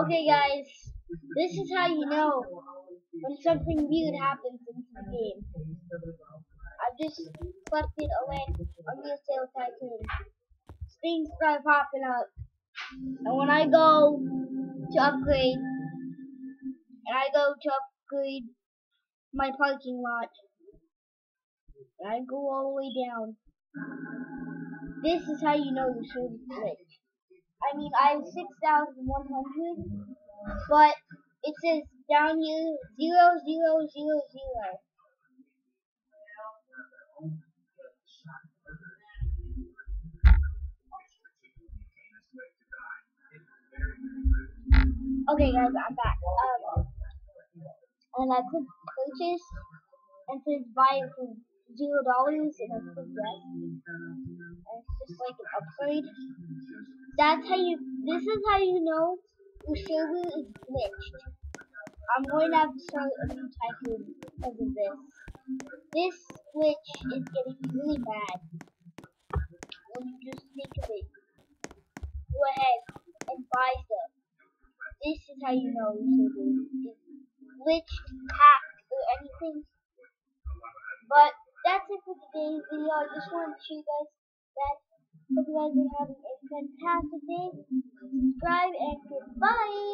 Okay, guys, this is how you know when something weird happens in the game. I just collected a land on the sale tycoon. Things start popping up, and when I go to upgrade, and I go to upgrade my parking lot, and I go all the way down. This is how you know the server's glitched. I mean, I have 6,100, but it says down here, zero, zero, zero, zero. Okay guys, I'm back. Um, and I click purchase, and says buy it for zero dollars, and I click yes. And it's just like an upgrade. That's how you, this is how you know server is glitched. I'm going to have to start a new tycoon because of this. This glitch is getting really bad. When you just think of it, go ahead and buy stuff. This is how you know server is glitched, hacked, or anything. But that's it for today's video. I just wanted to show you guys that. Hope you guys are having a fantastic day. Subscribe and goodbye.